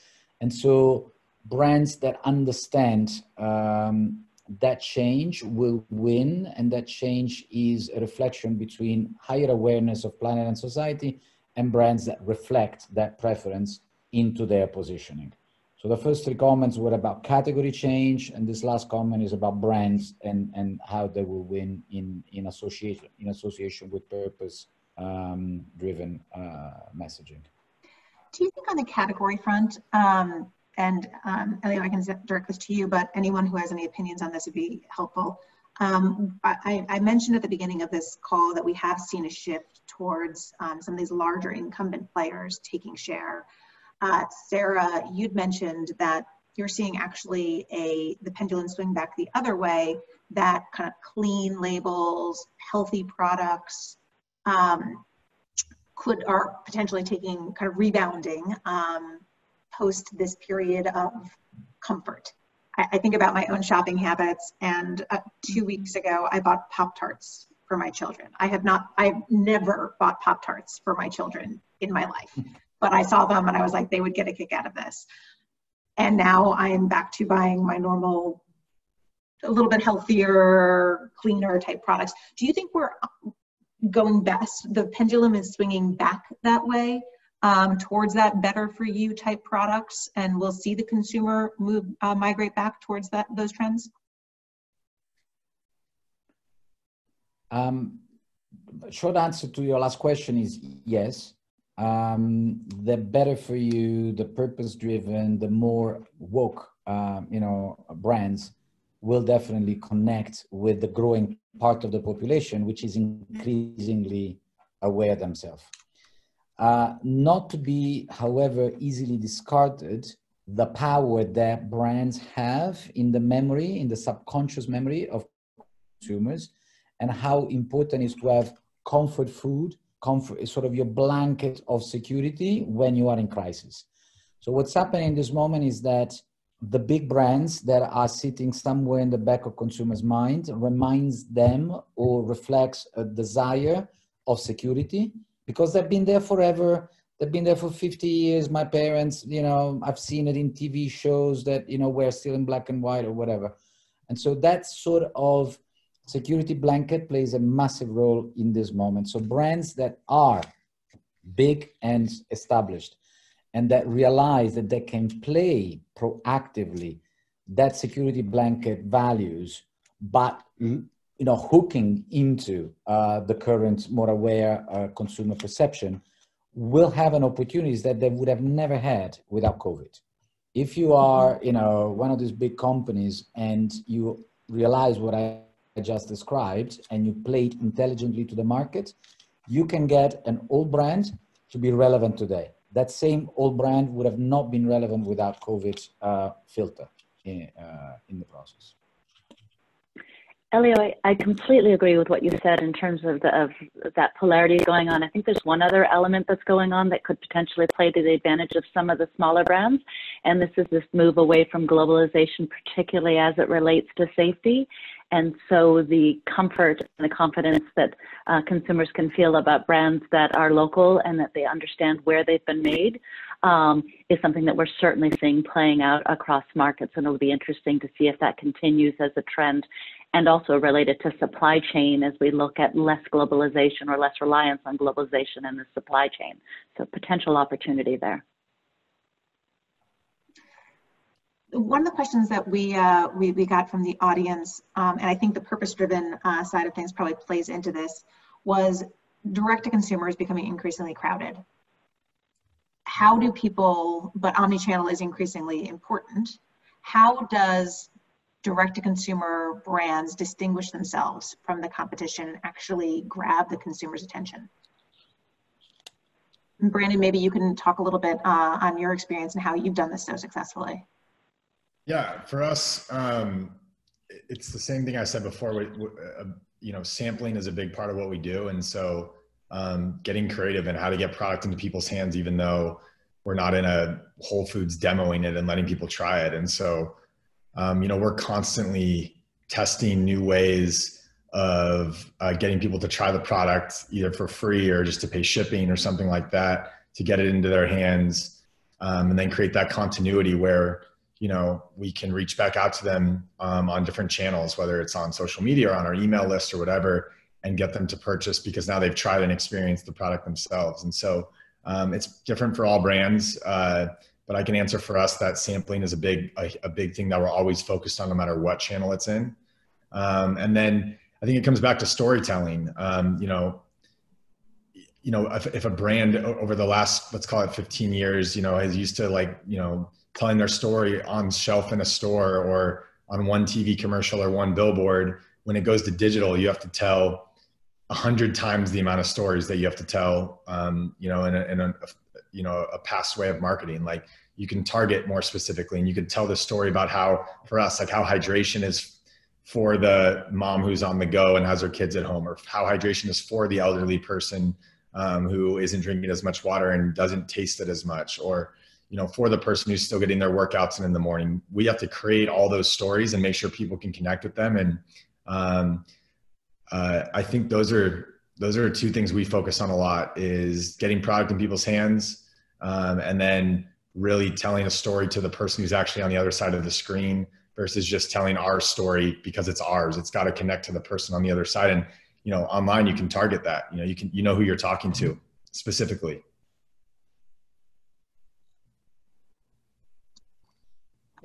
And so brands that understand um, that change will win and that change is a reflection between higher awareness of planet and society and brands that reflect that preference into their positioning. So the first three comments were about category change, and this last comment is about brands and, and how they will win in, in association in association with purpose um, driven uh, messaging. Do you think on the category front, um, and um, Elio, I can direct this to you, but anyone who has any opinions on this would be helpful. Um, I, I, mentioned at the beginning of this call that we have seen a shift towards um, some of these larger incumbent players taking share. Uh, Sarah, you'd mentioned that you're seeing actually a the pendulum swing back the other way, that kind of clean labels, healthy products um, could are potentially taking kind of rebounding um, post this period of comfort. I, think about my own shopping habits, and uh, two weeks ago, I bought Pop Tarts for my children. I have not, I've never bought Pop Tarts for my children in my life, but I saw them and I was like, they would get a kick out of this. And now I am back to buying my normal, a little bit healthier, cleaner type products. Do you think we're going best? The pendulum is swinging back that way um, towards that better for you type products and we'll see the consumer move uh, migrate back towards that those trends um, short answer to your last question is yes um, the better for you the purpose driven the more woke um, you know brands will definitely connect with the growing part of the population which is increasingly aware themselves uh, not to be, however, easily discarded the power that brands have in the memory, in the subconscious memory of consumers, and how important is to have comfort food, comfort, sort of your blanket of security when you are in crisis. So what's happening in this moment is that the big brands that are sitting somewhere in the back of consumers' mind reminds them or reflects a desire of security because they've been there forever. They've been there for 50 years. My parents, you know, I've seen it in TV shows that, you know, we're still in black and white or whatever. And so that sort of security blanket plays a massive role in this moment. So brands that are big and established and that realize that they can play proactively that security blanket values, but you know, hooking into uh, the current more aware uh, consumer perception will have an opportunities that they would have never had without COVID. If you are, you know, one of these big companies and you realize what I just described and you play it intelligently to the market, you can get an old brand to be relevant today. That same old brand would have not been relevant without COVID uh, filter in, uh, in the process. Elio, I, I, completely agree with what you said in terms of, the, of that polarity going on. I think there's one other element that's going on that could potentially play to the advantage of some of the smaller brands, and this is this move away from globalization, particularly as it relates to safety. And so the comfort and the confidence that uh, consumers can feel about brands that are local and that they understand where they've been made um, is something that we're certainly seeing playing out across markets. And it'll be interesting to see if that continues as a trend and also related to supply chain as we look at less globalization or less reliance on globalization in the supply chain. So potential opportunity there. One of the questions that we, uh, we, we, got from the audience, um, and I think the purpose-driven uh, side of things probably plays into this, was direct-to-consumer is becoming increasingly crowded. How do people, but omni-channel is increasingly important. How does direct to consumer brands distinguish themselves from the competition and actually grab the consumer's attention? Brandin, maybe you can talk a little bit uh, on your experience and how you've done this so successfully. Yeah, for us, um, it's the same thing I said before. We, uh, you know, sampling is a big part of what we do, and so um, getting creative and how to get product into people's hands, even though we're not in a Whole Foods demoing it and letting people try it. And so um, you know, we're constantly testing new ways of uh, getting people to try the product either for free or just to pay shipping or something like that to get it into their hands um, and then create that continuity where you know we can reach back out to them um, on different channels whether it's on social media or on our email list or whatever and get them to purchase because now they've tried and experienced the product themselves and so um, it's different for all brands uh, but I can answer for us that sampling is a big a, a big thing that we're always focused on, no matter what channel it's in. Um, and then I think it comes back to storytelling. Um, you know, you know, if, if a brand over the last let's call it 15 years, you know, has used to like you know telling their story on shelf in a store or on one TV commercial or one billboard. When it goes to digital, you have to tell a hundred times the amount of stories that you have to tell, um, you know, in a, in a, you know, a past way of marketing. Like you can target more specifically and you can tell the story about how, for us, like how hydration is for the mom who's on the go and has her kids at home or how hydration is for the elderly person um, who isn't drinking as much water and doesn't taste it as much or you know, for the person who's still getting their workouts in in the morning. We have to create all those stories and make sure people can connect with them. And um, uh, I think those are those are two things we focus on a lot: is getting product in people's hands, um, and then really telling a story to the person who's actually on the other side of the screen versus just telling our story because it's ours. It's got to connect to the person on the other side. And you know, online you can target that. You know, you can you know who you're talking to specifically.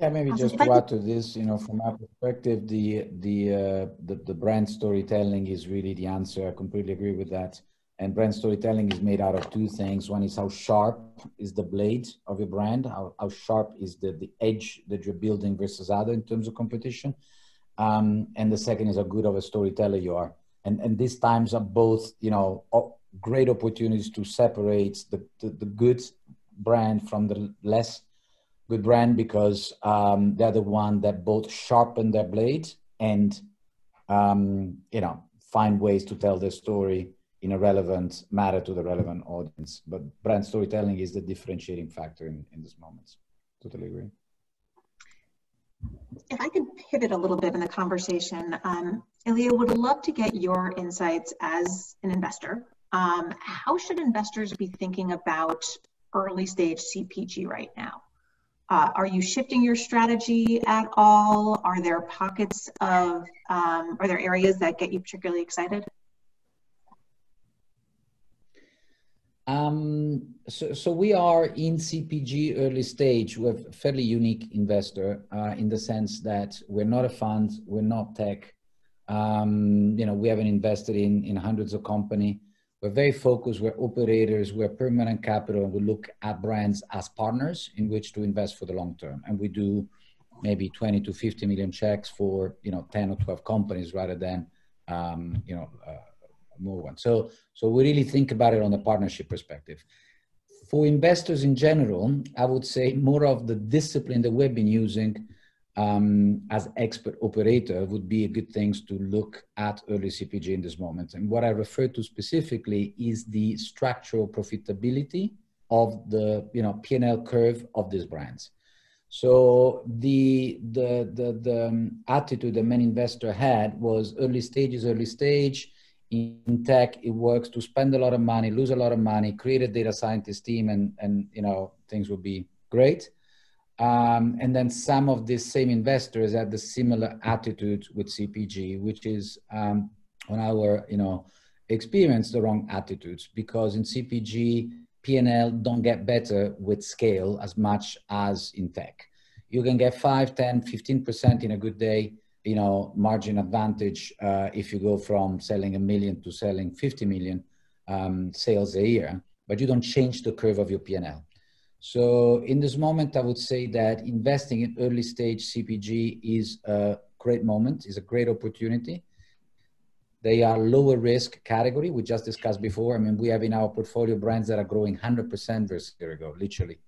Yeah, maybe just to add to this, you know, from our perspective, the the uh, the, the brand storytelling is really the answer. I completely agree with that. And brand storytelling is made out of two things. One is how sharp is the blade of your brand, how, how sharp is the, the edge that you're building versus other in terms of competition. Um, and the second is how good of a storyteller you are. And, and these times are both, you know, great opportunities to separate the, the, the good brand from the less good brand because um, they're the one that both sharpen their blade and um, you know find ways to tell their story in a relevant matter to the relevant audience. But brand storytelling is the differentiating factor in, in this moment. Totally agree. If I could pivot a little bit in the conversation, um, Elio would love to get your insights as an investor. Um, how should investors be thinking about early stage CPG right now? Uh, are you shifting your strategy at all? Are there pockets of, um, are there areas that get you particularly excited? Um, so, so we are in CPG early stage. We're a fairly unique investor uh, in the sense that we're not a fund, we're not tech. Um, you know, we haven't invested in, in hundreds of company. We're very focused, we're operators, we're permanent capital, and we look at brands as partners in which to invest for the long term. And we do maybe 20 to 50 million checks for, you know, 10 or 12 companies rather than, um, you know, uh, more ones. So, so we really think about it on a partnership perspective. For investors in general, I would say more of the discipline that we've been using um, as expert operator would be a good thing to look at early CPG in this moment. And what I refer to specifically is the structural profitability of the you know P&L curve of these brands. So the the the, the um, attitude that many investor had was early stages, early stage. In tech, it works to spend a lot of money, lose a lot of money, create a data scientist team, and and you know things will be great um, and then some of these same investors had the similar attitude with CPG, which is um, on our you know experience the wrong attitudes because in CPG P&L don't get better with scale as much as in tech. You can get 5, 10, 15% in a good day, you know, margin advantage uh, if you go from selling a million to selling 50 million um, sales a year, but you don't change the curve of your P&L. So in this moment, I would say that investing in early stage CPG is a great moment, is a great opportunity. They are lower risk category. We just discussed before. I mean, we have in our portfolio brands that are growing 100% versus year ago, literally.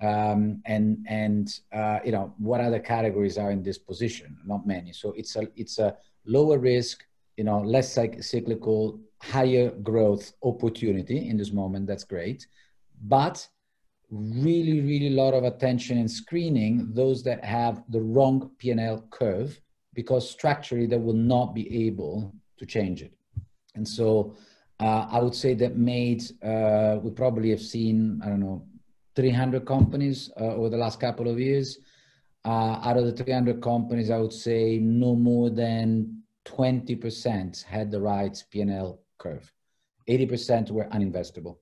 Um, and and uh, you know what other categories are in this position? Not many. So it's a it's a lower risk, you know, less cyclical, higher growth opportunity in this moment. That's great, but really, really lot of attention and screening those that have the wrong P&L curve because structurally they will not be able to change it. And so uh, I would say that made, uh, we probably have seen, I don't know, 300 companies uh, over the last couple of years. Uh, out of the 300 companies, I would say no more than 20% had the right P&L curve. 80% were uninvestable.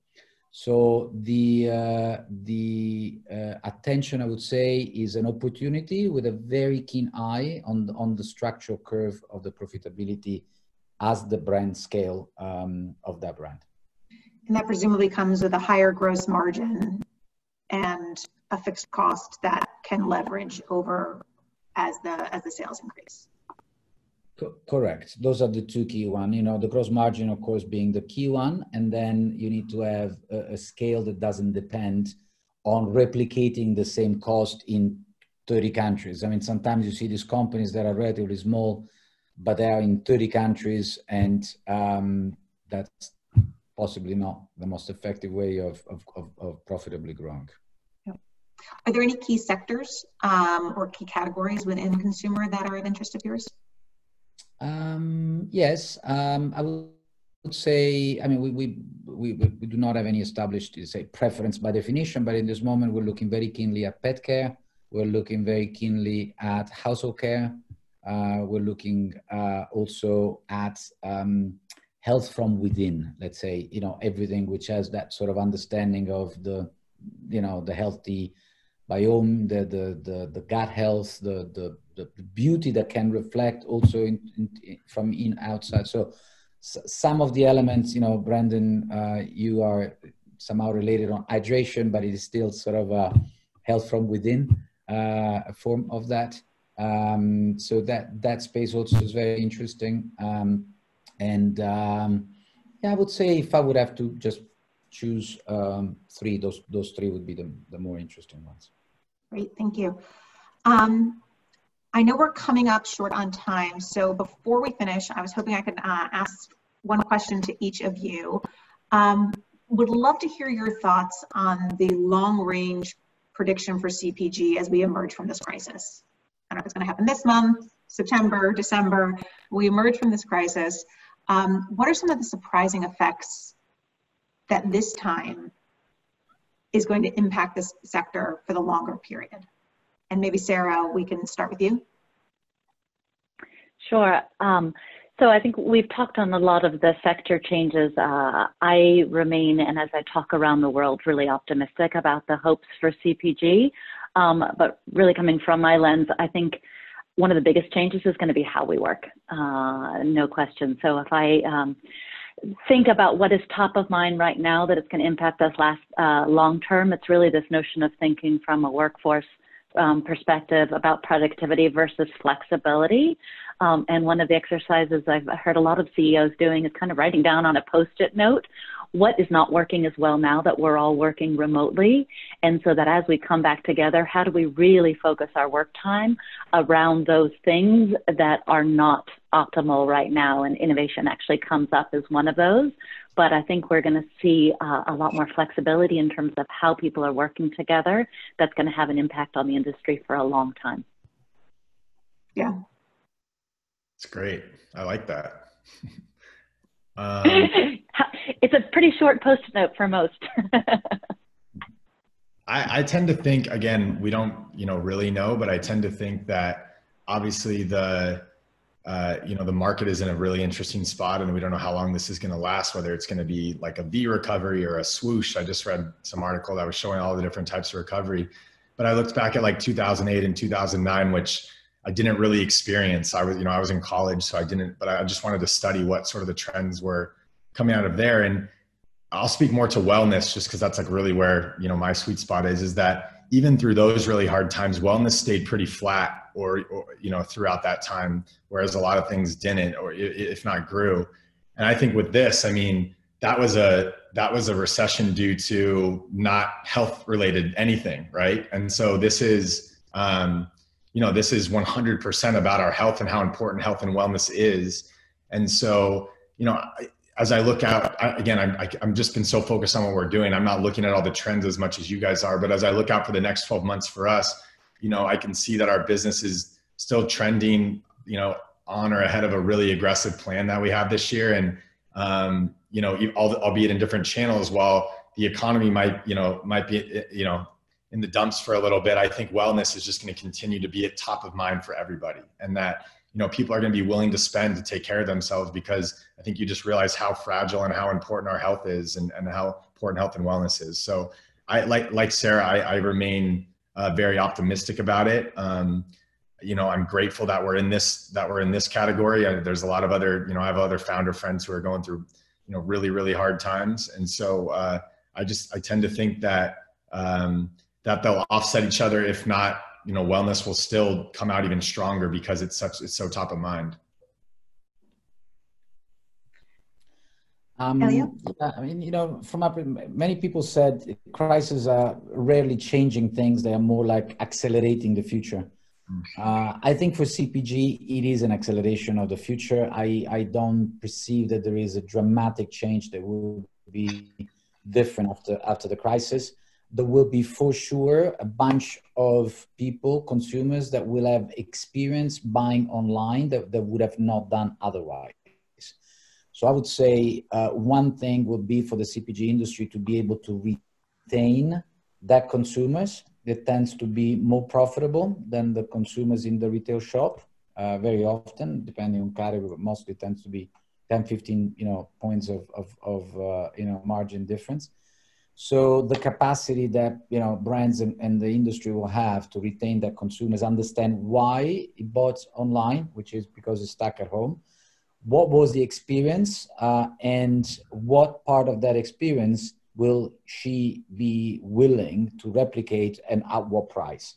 So the uh, the uh, attention, I would say, is an opportunity with a very keen eye on the, on the structural curve of the profitability as the brand scale um, of that brand. And that presumably comes with a higher gross margin and a fixed cost that can leverage over as the as the sales increase. Co- correct. Those are the two key one. You know, the gross margin, of course, being the key one, and then you need to have a, a scale that doesn't depend on replicating the same cost in 30 countries. I mean, sometimes you see these companies that are relatively small, but they are in 30 countries, and um, that's possibly not the most effective way of, of, of, of profitably growing. Are there any key sectors um, or key categories within consumer that are of interest of yours? Um, yes, um, I would say, I mean, we, we, we, we do not have any established, say, preference by definition, but in this moment, we're looking very keenly at pet care. We're looking very keenly at household care. Uh, we're looking uh, also at um, health from within, let's say, you know, everything which has that sort of understanding of the, you know, the healthy biome, the, the, the, the gut health, the, the, the beauty that can reflect also in, in, from in outside. So some of the elements, you know, Brandin, uh, you are somehow related on hydration, but it is still sort of a health from within uh, a form of that. Um, so that that space also is very interesting. Um, and um, yeah, I would say if I would have to just choose um, three, those those three would be the, the more interesting ones. Great, thank you. Um, I know we're coming up short on time, so before we finish, I was hoping I could uh, ask one question to each of you. Um, would love to hear your thoughts on the long range prediction for CPG as we emerge from this crisis. I don't know if it's going to happen this month, September, December. We emerge from this crisis. Um, what are some of the surprising effects that this time is going to impact this sector for the longer period? And maybe Sarah, we can start with you. Sure. Um, so I think we've talked on a lot of the sector changes. Uh, I remain, and as I talk around the world, really optimistic about the hopes for CPG. Um, but really coming from my lens, I think one of the biggest changes is going to be how we work, uh, no question. So if I um, think about what is top of mind right now that it's going to impact us last uh, long term, it's really this notion of thinking from a workforce um, perspective about productivity versus flexibility. Um, and one of the exercises I've heard a lot of CEOs doing is kind of writing down on a post-it note what is not working as well now that we're all working remotely. And so that as we come back together, how do we really focus our work time around those things that are not optimal right now? And innovation actually comes up as one of those. But I think we're going to see uh, a lot more flexibility in terms of how people are working together. That's going to have an impact on the industry for a long time. Yeah. It's great. I like that. um, it's a pretty short post note for most. I, I tend to think again, we don't, you know, really know, but I tend to think that obviously the uh, you know the market is in a really interesting spot and we don't know how long this is going to last whether it's going to be like a v recovery or a swoosh i just read some article that was showing all the different types of recovery but i looked back at like 2008 and 2009 which i didn't really experience i was you know i was in college so i didn't but i just wanted to study what sort of the trends were coming out of there. And i'll speak more to wellness just because that's like really where you know my sweet spot is is that even through those really hard times wellness stayed pretty flat or, or you know throughout that time whereas a lot of things didn't or if not grew. And i think with this i mean that was a that was a recession due to not health related anything right? And so this is um, you know this is 100% about our health and how important health and wellness is. And so you know as I look out, I, again, I'm, I, am just been so focused on what we're doing. I'm not looking at all the trends as much as you guys are. But as I look out for the next 12 months for us, you know, I can see that our business is still trending, you know, on or ahead of a really aggressive plan that we have this year. And, um, you know, albeit in different channels, while the economy might, you know, might be, you know, in the dumps for a little bit, I think wellness is just going to continue to be at top of mind for everybody. And that, you know people are going to be willing to spend to take care of themselves because i think you just realize how fragile and how important our health is and, and how important health and wellness is. So i like like sarah i, I remain uh, very optimistic about it. Um, you know i'm grateful that we're in this that we're in this category. I, there's a lot of other you know i have other founder friends who are going through you know really really hard times. And so uh, i just i tend to think that um, that they'll offset each other. If not, you know, wellness will still come out even stronger because it's such it's so top of mind. Um, yeah, I mean, you know, from up, many people said crises are rarely changing things; they are more like accelerating the future. Mm. Uh, I think for CPG, it is an acceleration of the future. I, I don't perceive that there is a dramatic change that will be different after after the crisis. There will be for sure a bunch of people, consumers that will have experience buying online that, that would have not done otherwise. So I would say uh, one thing would be for the CPG industry to be able to retain that consumers that tends to be more profitable than the consumers in the retail shop uh, very often, depending on category, but mostly tends to be 10, 15, you know, points of, of, of uh, you know, margin difference. So the capacity that, you know, brands and, and the industry will have to retain their consumers, understand why it bought online, which is because it's stuck at home, what was the experience uh, and what part of that experience will she be willing to replicate and at what price?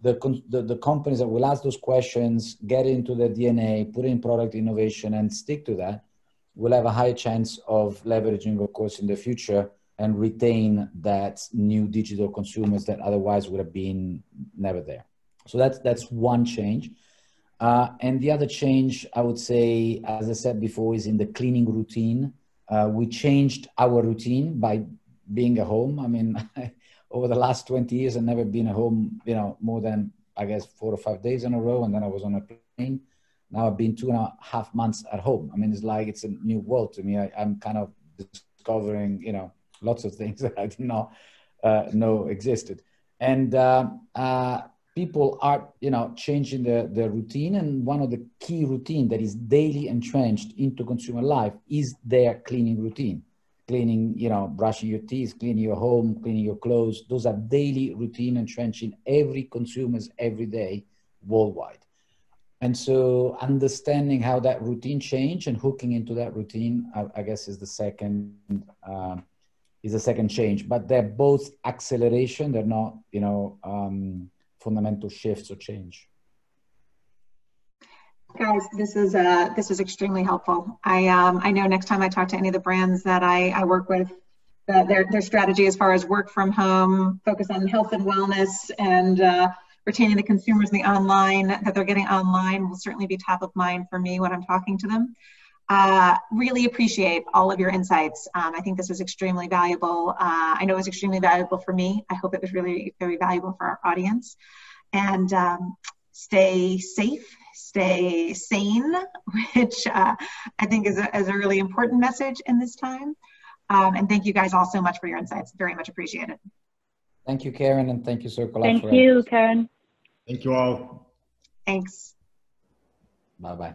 The, the, the companies that will ask those questions get into their dna put in product innovation and stick to that will have a higher chance of leveraging of course in the future and retain that new digital consumers that otherwise would have been never there so that's that's one change uh, and the other change, I would say, as I said before, is in the cleaning routine. Uh, we changed our routine by being at home. I mean, over the last 20 years, I've never been at home, you know, more than, I guess, four or five days in a row. And then I was on a plane. Now I've been two and a half months at home. I mean, it's like it's a new world to me. I, am kind of discovering, you know, lots of things that I did not uh, know existed. And uh, uh people are you know changing their, their routine. And one of the key routine that is daily entrenched into consumer life is their cleaning routine. Cleaning you know brushing your teeth cleaning your home cleaning your clothes. Those are daily routine entrenched in every consumer's every day worldwide. And so understanding how that routine change and hooking into that routine i, I guess is the second uh, is the second change but they're both acceleration they're not you know um, fundamental shifts or change. Guys, this is uh, this is extremely helpful. I um, I know next time I talk to any of the brands that I, I work with, that their their strategy as far as work from home, focus on health and wellness, and uh, retaining the consumers in the online that they're getting online will certainly be top of mind for me when I'm talking to them. Uh, really appreciate all of your insights. Um, I think this was extremely valuable. Uh, I know it was extremely valuable for me. I hope it was really very valuable for our audience. And um, stay safe, stay sane, which uh, I think is a, is a, really important message in this time. Um, and thank you guys all so much for your insights. Very much appreciated. Thank you, Karen, and thank you, Circle. Thank you, Karen. Thank you all. Thanks. Bye bye.